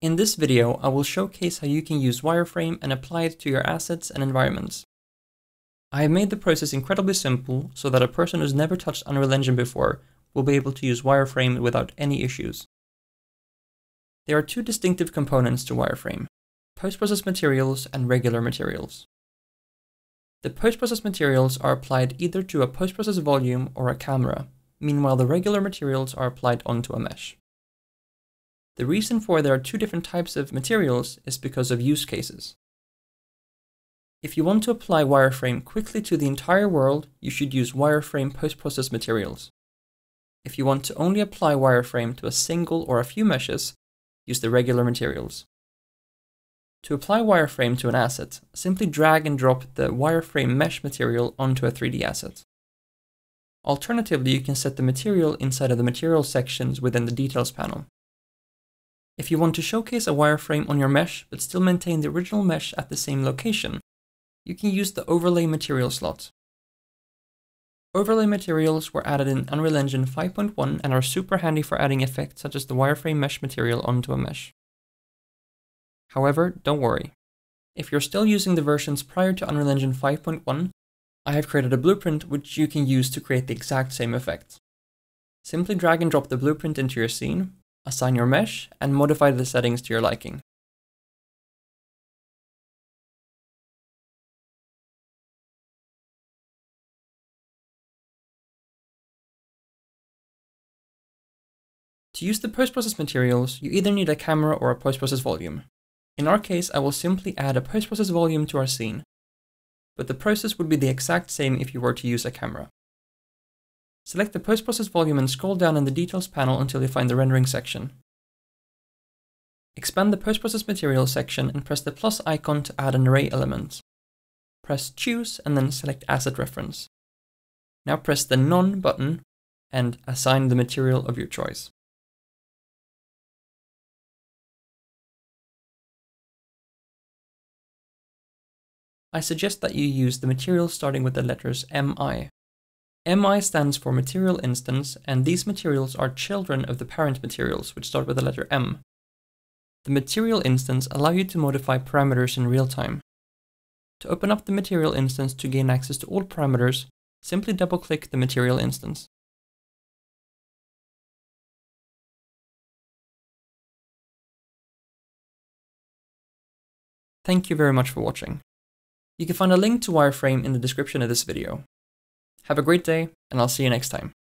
In this video, I will showcase how you can use wireframe and apply it to your assets and environments. I have made the process incredibly simple so that a person who's never touched Unreal Engine before will be able to use wireframe without any issues. There are two distinctive components to wireframe, post-process materials and regular materials. The post-process materials are applied either to a post-process volume or a camera, meanwhile the regular materials are applied onto a mesh. The reason for there are two different types of materials is because of use cases. If you want to apply wireframe quickly to the entire world, you should use wireframe post-process materials. If you want to only apply wireframe to a single or a few meshes, use the regular materials. To apply wireframe to an asset, simply drag and drop the wireframe mesh material onto a 3D asset. Alternatively, you can set the material inside of the material sections within the details panel. If you want to showcase a wireframe on your mesh but still maintain the original mesh at the same location, you can use the overlay material slot. Overlay materials were added in Unreal Engine 5.1 and are super handy for adding effects such as the wireframe mesh material onto a mesh. However, don't worry. If you're still using the versions prior to Unreal Engine 5.1, I have created a blueprint which you can use to create the exact same effect. Simply drag and drop the blueprint into your scene, assign your mesh, and modify the settings to your liking. To use the post-process materials, you either need a camera or a post-process volume. In our case, I will simply add a post-process volume to our scene, but the process would be the exact same if you were to use a camera. Select the post-process volume and scroll down in the details panel until you find the rendering section. Expand the post-process materials section and press the plus icon to add an array element. Press choose and then select asset reference. Now press the none button and assign the material of your choice. I suggest that you use the material starting with the letters MI. MI stands for material instance, and these materials are children of the parent materials, which start with the letter M. The material instance allow you to modify parameters in real time. To open up the material instance to gain access to all parameters, simply double-click the material instance. Thank you very much for watching. You can find a link to Wireframe in the description of this video. Have a great day, and I'll see you next time.